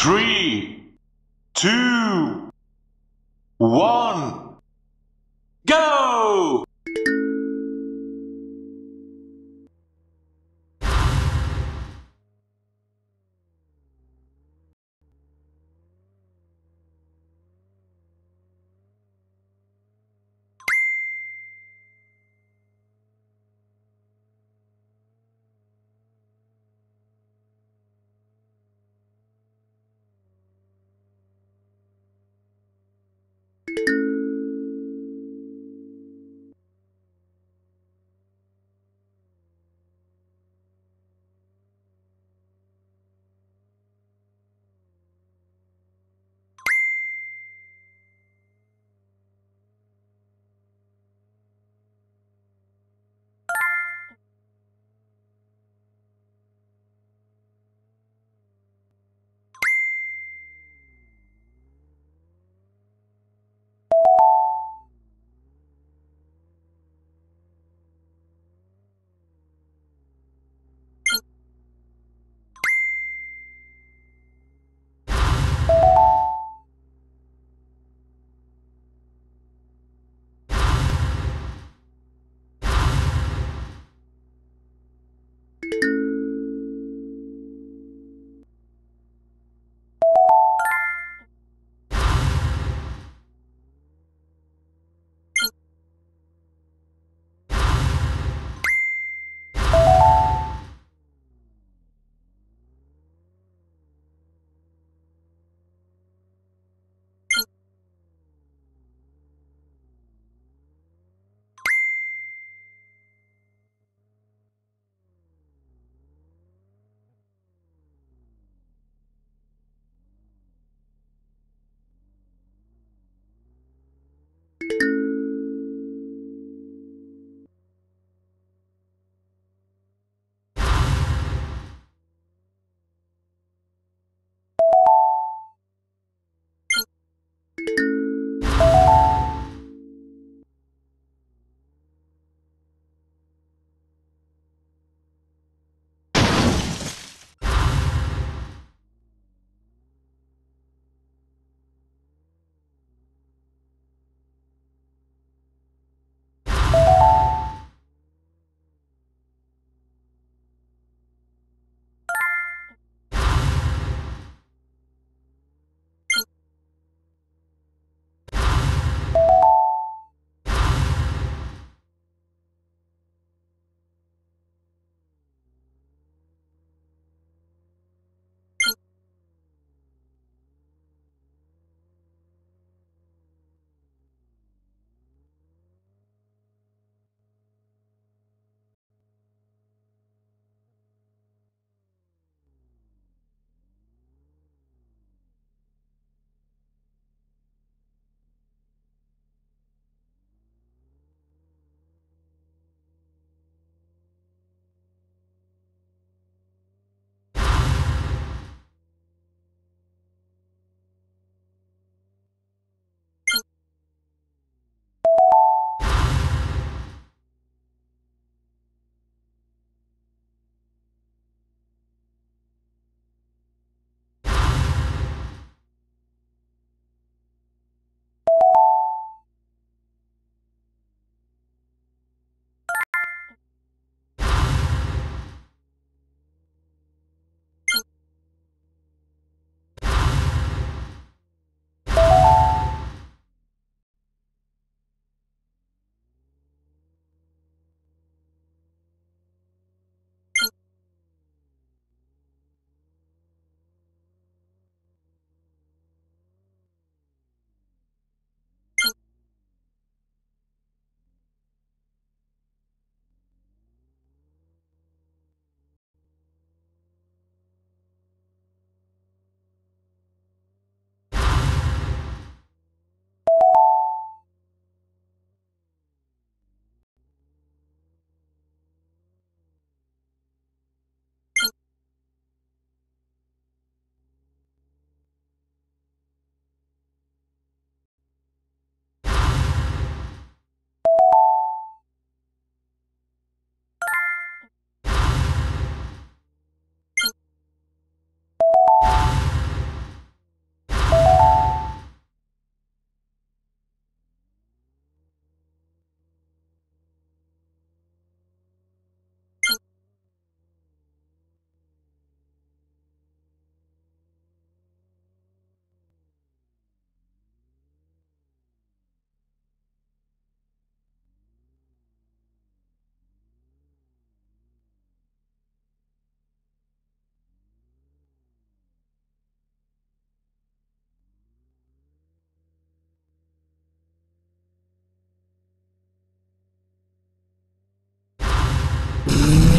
three, two, one. Mm-hmm.